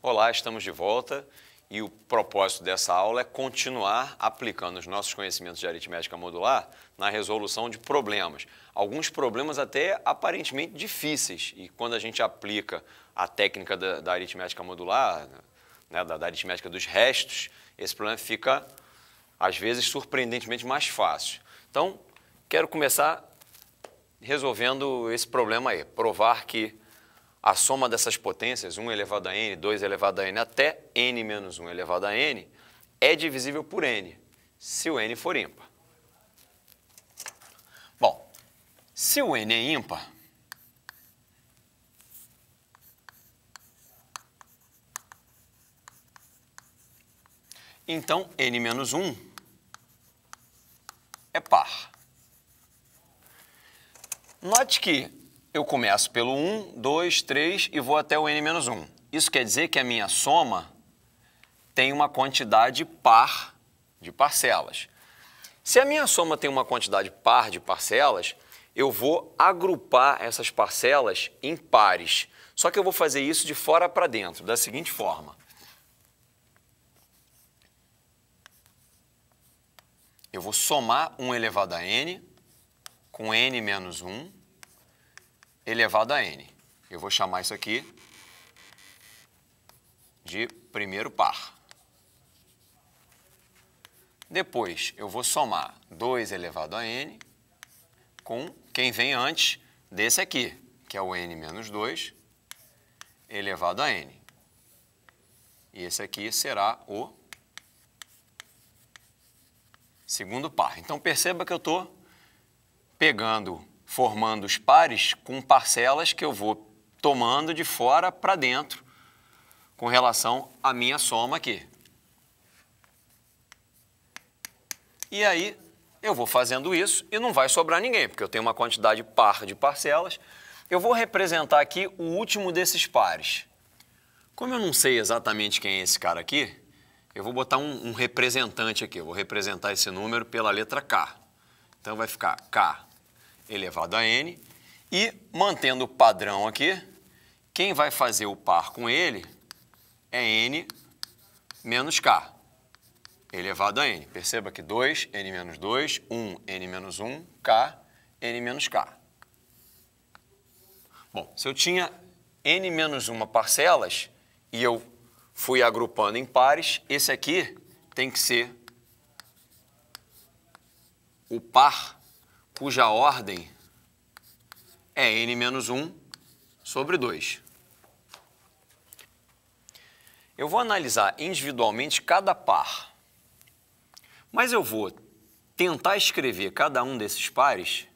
Olá, estamos de volta e o propósito dessa aula é continuar aplicando os nossos conhecimentos de aritmética modular na resolução de problemas. Alguns problemas até aparentemente difíceis e quando a gente aplica a técnica da, da aritmética modular, né, da, da aritmética dos restos, esse problema fica às vezes surpreendentemente mais fácil. Então, quero começar resolvendo esse problema aí, provar que a soma dessas potências, 1 elevado a n, 2 elevado a n, até n menos 1 elevado a n, é divisível por n, se o n for ímpar. Bom, se o n é ímpar, então n menos 1 é par. Note que eu começo pelo 1, 2, 3 e vou até o n menos 1. Isso quer dizer que a minha soma tem uma quantidade par de parcelas. Se a minha soma tem uma quantidade par de parcelas, eu vou agrupar essas parcelas em pares. Só que eu vou fazer isso de fora para dentro, da seguinte forma. Eu vou somar 1 elevado a n com n menos 1 elevado a n. Eu vou chamar isso aqui de primeiro par. Depois, eu vou somar 2 elevado a n com quem vem antes desse aqui, que é o n menos 2 elevado a n. E esse aqui será o segundo par. Então, perceba que eu estou pegando formando os pares com parcelas que eu vou tomando de fora para dentro com relação à minha soma aqui. E aí eu vou fazendo isso e não vai sobrar ninguém, porque eu tenho uma quantidade par de parcelas. Eu vou representar aqui o último desses pares. Como eu não sei exatamente quem é esse cara aqui, eu vou botar um, um representante aqui. Eu vou representar esse número pela letra K. Então vai ficar K elevado a n. E, mantendo o padrão aqui, quem vai fazer o par com ele é n menos k, elevado a n. Perceba que 2, n menos 2, 1, n menos 1, k, n menos k. Bom, se eu tinha n menos 1 parcelas e eu fui agrupando em pares, esse aqui tem que ser o par cuja ordem é n menos 1 sobre 2. Eu vou analisar individualmente cada par, mas eu vou tentar escrever cada um desses pares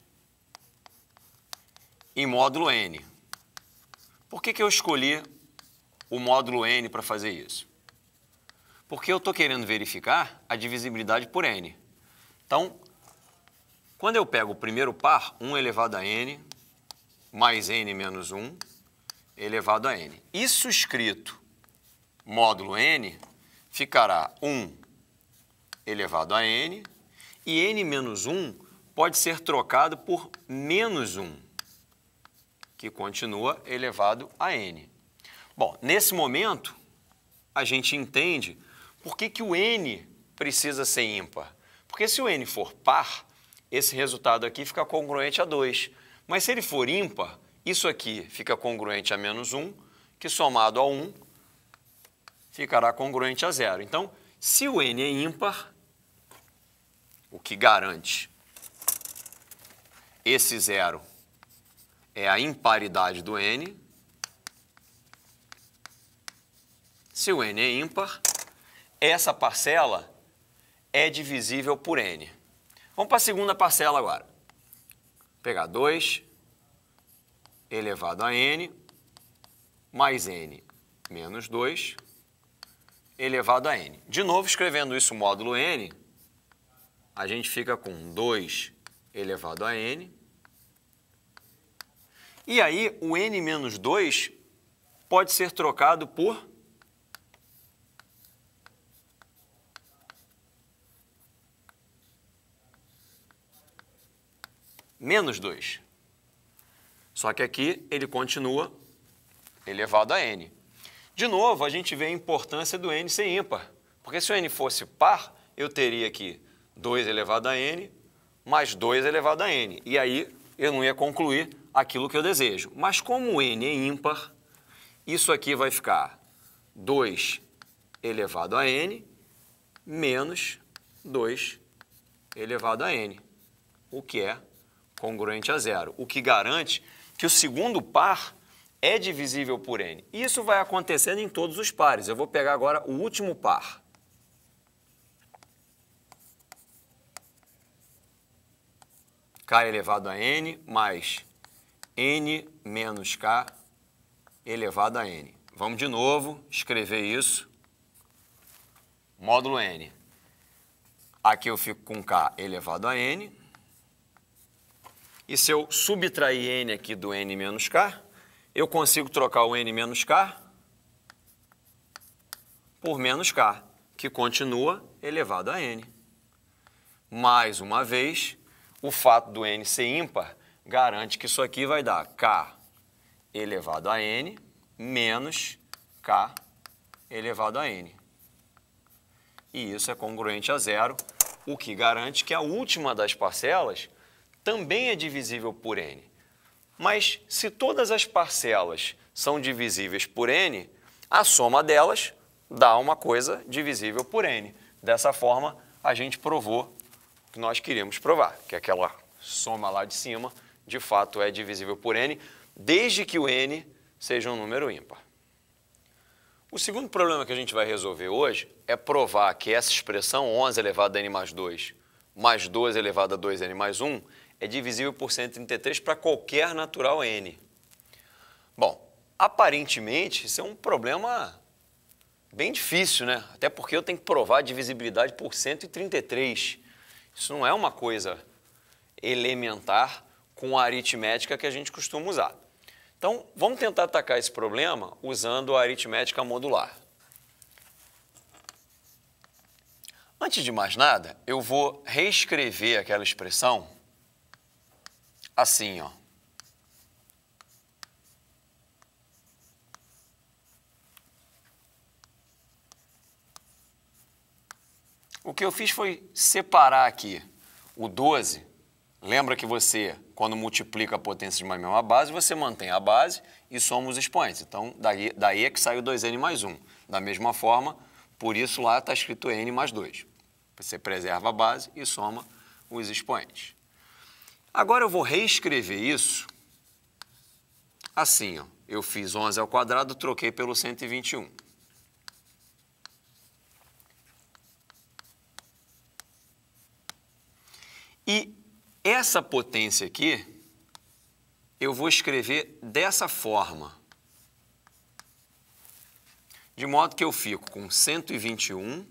em módulo n. Por que, que eu escolhi o módulo n para fazer isso? Porque eu estou querendo verificar a divisibilidade por n. Então, quando eu pego o primeiro par, 1 elevado a n, mais n menos 1, elevado a n. Isso escrito módulo n ficará 1 elevado a n, e n menos 1 pode ser trocado por menos 1, que continua elevado a n. Bom, nesse momento, a gente entende por que, que o n precisa ser ímpar. Porque se o n for par, esse resultado aqui fica congruente a 2. Mas se ele for ímpar, isso aqui fica congruente a menos 1, que somado a 1 ficará congruente a zero. Então, se o n é ímpar, o que garante esse zero é a imparidade do n. Se o n é ímpar, essa parcela é divisível por n. Vamos para a segunda parcela agora. Vou pegar 2 elevado a n mais n menos 2 elevado a n. De novo, escrevendo isso módulo n, a gente fica com 2 elevado a n. E aí, o n menos 2 pode ser trocado por menos 2. Só que aqui ele continua elevado a n. De novo, a gente vê a importância do n ser ímpar. Porque se o n fosse par, eu teria aqui 2 elevado a n mais 2 elevado a n. E aí eu não ia concluir aquilo que eu desejo. Mas como o n é ímpar, isso aqui vai ficar 2 elevado a n menos 2 elevado a n, o que é congruente a zero, o que garante que o segundo par é divisível por n. Isso vai acontecendo em todos os pares. Eu vou pegar agora o último par. k elevado a n mais n menos k elevado a n. Vamos de novo escrever isso. Módulo n. Aqui eu fico com k elevado a n. E se eu subtrair n aqui do n menos k, eu consigo trocar o n menos k por menos k, que continua elevado a n. Mais uma vez, o fato do n ser ímpar garante que isso aqui vai dar k elevado a n menos k elevado a n. E isso é congruente a zero, o que garante que a última das parcelas também é divisível por n. Mas se todas as parcelas são divisíveis por n, a soma delas dá uma coisa divisível por n. Dessa forma, a gente provou que nós queríamos provar, que aquela soma lá de cima, de fato, é divisível por n, desde que o n seja um número ímpar. O segundo problema que a gente vai resolver hoje é provar que essa expressão 11 elevado a n mais 2 mais 12 elevado a 2n mais 1 é divisível por 133 para qualquer natural n. Bom, aparentemente isso é um problema bem difícil, né? Até porque eu tenho que provar a divisibilidade por 133. Isso não é uma coisa elementar com a aritmética que a gente costuma usar. Então, vamos tentar atacar esse problema usando a aritmética modular. Antes de mais nada, eu vou reescrever aquela expressão assim, ó. O que eu fiz foi separar aqui o 12. Lembra que você, quando multiplica a potência de uma mesma base, você mantém a base e soma os expoentes. Então, daí, daí é que sai o 2n mais 1. Da mesma forma, por isso lá está escrito n mais 2. Você preserva a base e soma os expoentes. Agora eu vou reescrever isso assim, ó. Eu fiz 11 ao quadrado, troquei pelo 121. E essa potência aqui, eu vou escrever dessa forma. De modo que eu fico com 121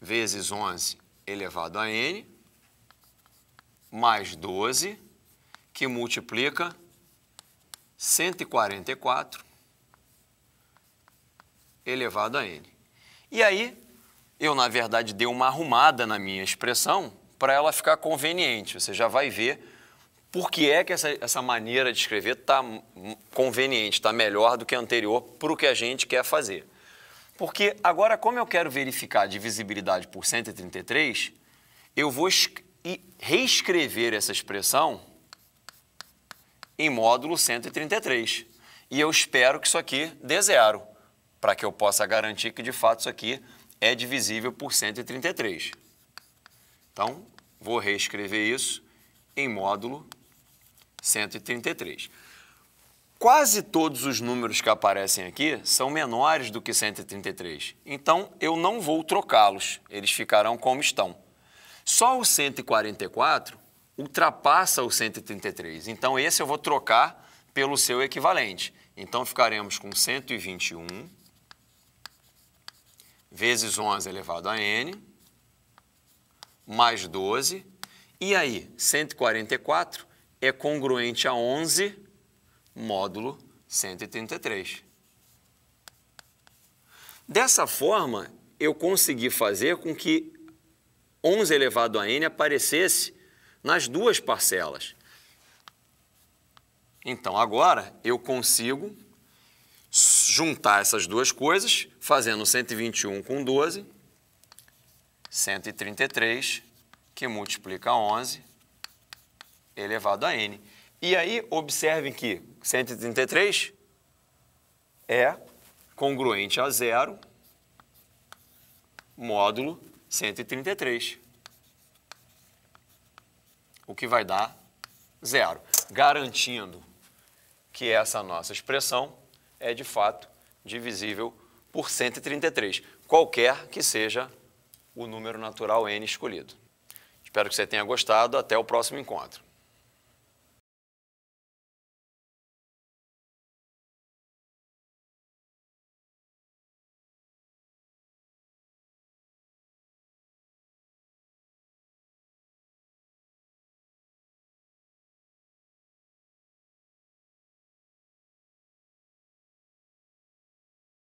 vezes 11 elevado a n, mais 12, que multiplica 144 elevado a n. E aí, eu, na verdade, dei uma arrumada na minha expressão para ela ficar conveniente. Você já vai ver por que é que essa, essa maneira de escrever está conveniente, está melhor do que a anterior para o que a gente quer fazer. Porque agora, como eu quero verificar a divisibilidade por 133, eu vou reescrever essa expressão em módulo 133. E eu espero que isso aqui dê zero, para que eu possa garantir que, de fato, isso aqui é divisível por 133. Então, vou reescrever isso em módulo 133. Quase todos os números que aparecem aqui são menores do que 133. Então, eu não vou trocá-los, eles ficarão como estão. Só o 144 ultrapassa o 133. Então, esse eu vou trocar pelo seu equivalente. Então, ficaremos com 121 vezes 11 elevado a n, mais 12. E aí, 144 é congruente a 11 módulo 133. Dessa forma, eu consegui fazer com que 11 elevado a n aparecesse nas duas parcelas. Então, agora, eu consigo juntar essas duas coisas, fazendo 121 com 12, 133, que multiplica 11 elevado a n. E aí, observem que 133 é congruente a zero módulo 133. O que vai dar zero, garantindo que essa nossa expressão é de fato divisível por 133, qualquer que seja o número natural n escolhido. Espero que você tenha gostado. Até o próximo encontro.